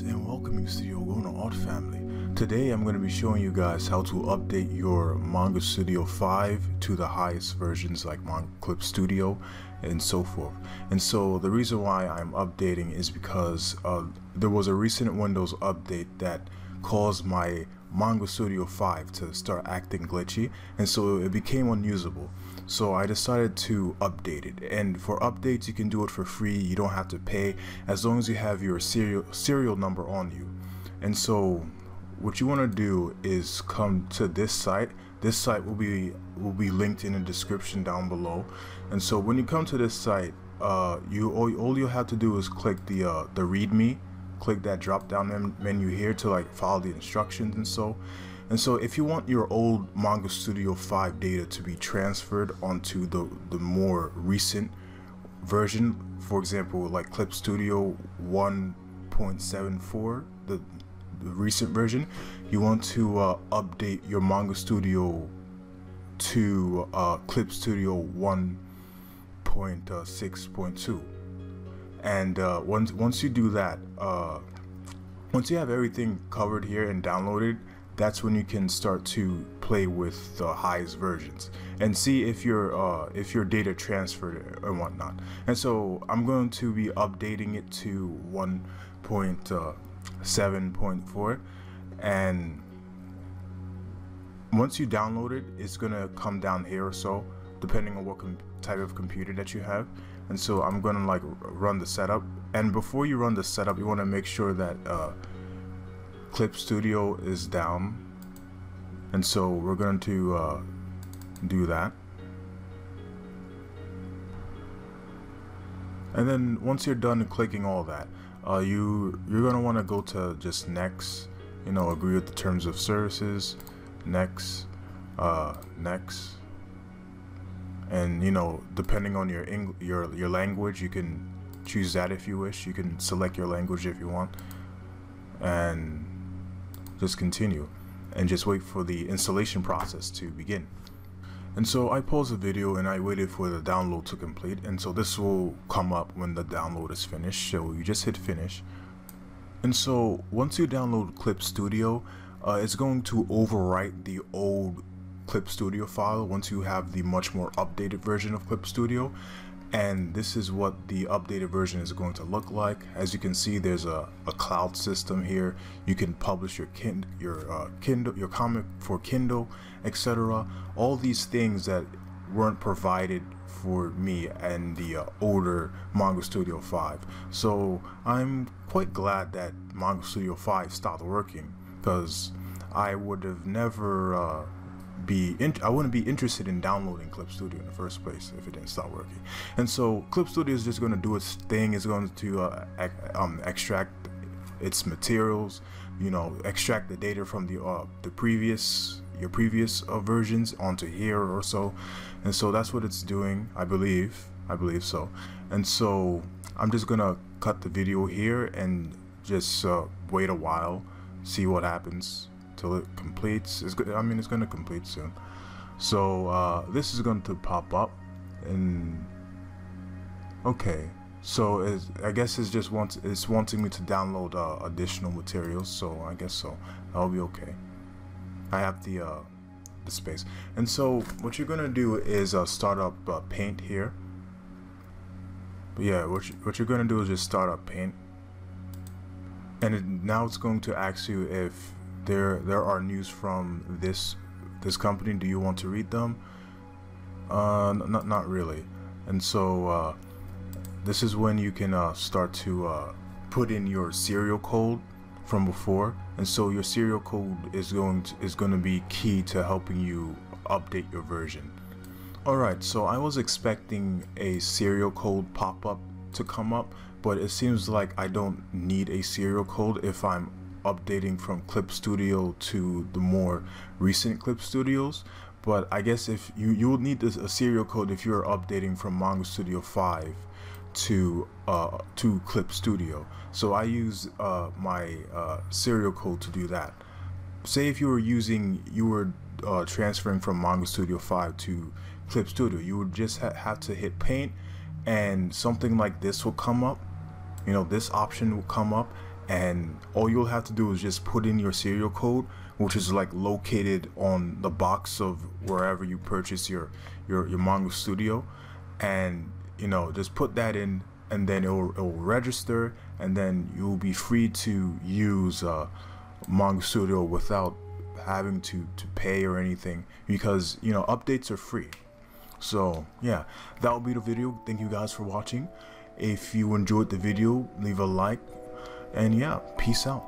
And welcome you to the Ogono Art family. Today I'm going to be showing you guys how to update your Manga Studio 5 to the highest versions like Manga Clip Studio and so forth. And so the reason why I'm updating is because uh, there was a recent Windows update that caused my Manga Studio 5 to start acting glitchy and so it became unusable. So I decided to update it and for updates you can do it for free, you don't have to pay as long as you have your serial serial number on you. And so what you want to do is come to this site. This site will be will be linked in the description down below. And so when you come to this site, uh, you all, all you have to do is click the uh, the README click that drop down menu here to like follow the instructions and so. And so if you want your old Manga Studio 5 data to be transferred onto the the more recent version for example like Clip Studio 1.74 the, the recent version you want to uh, update your Manga Studio to uh, Clip Studio 1.6.2 and uh, once once you do that uh, once you have everything covered here and downloaded that's when you can start to play with the highest versions and see if your uh, if your data transferred or whatnot. And so I'm going to be updating it to 1.7.4 uh, and once you download it it's gonna come down here or so depending on what type of computer that you have. And so I'm gonna like run the setup. And before you run the setup you want to make sure that uh, Clip Studio is down. And so we're going to uh, do that. And then once you're done clicking all that uh, you you're gonna want to go to just next you know agree with the terms of services. Next uh, next and you know depending on your Eng your your language you can choose that if you wish. You can select your language if you want. And just continue. And just wait for the installation process to begin. And so I paused the video and I waited for the download to complete. And so this will come up when the download is finished. So you just hit finish. And so once you download Clip Studio uh, it's going to overwrite the old Clip Studio file once you have the much more updated version of Clip Studio. And this is what the updated version is going to look like. As you can see there's a, a cloud system here. You can publish your kind your uh, kindle your comic for kindle etc all these things that weren't provided for me and the uh, older Manga Studio 5 so I'm quite glad that Manga Studio 5 stopped working because I would have never uh, be in, I wouldn't be interested in downloading Clip Studio in the first place if it didn't start working. And so Clip Studio is just going to do its thing. It's going to uh, um, extract its materials, you know, extract the data from the uh, the previous your previous uh, versions onto here or so. And so that's what it's doing, I believe. I believe so. And so I'm just gonna cut the video here and just uh, wait a while, see what happens till it completes. It's I mean, it's going to complete soon. So uh, this is going to pop up, and okay. So I guess it's just wants it's wanting me to download uh, additional materials. So I guess so. That'll be okay. I have the uh, the space, and so what you're gonna do is uh, start up uh, Paint here. But yeah, what you, what you're gonna do is just start up Paint, and it, now it's going to ask you if there there are news from this this company. Do you want to read them? Uh, not not really. And so uh, this is when you can uh, start to uh, put in your serial code from before. And so your serial code is going to, is going to be key to helping you update your version. Alright, so I was expecting a serial code pop-up to come up, but it seems like I don't need a serial code if I'm updating from Clip Studio to the more recent Clip Studios. But I guess if you you will need this, a serial code if you're updating from Manga Studio 5 to uh, to Clip Studio. So I use uh, my uh, serial code to do that. Say if you were using you were uh, transferring from Manga Studio 5 to Clip Studio, you would just ha have to hit Paint, and something like this will come up. You know, this option will come up, and all you'll have to do is just put in your serial code which is like located on the box of wherever you purchase your your, your Manga Studio. And you know just put that in and then it will, it will register and then you'll be free to use uh, Manga Studio without having to to pay or anything because you know updates are free. So yeah that will be the video. Thank you guys for watching. If you enjoyed the video leave a like and yeah peace out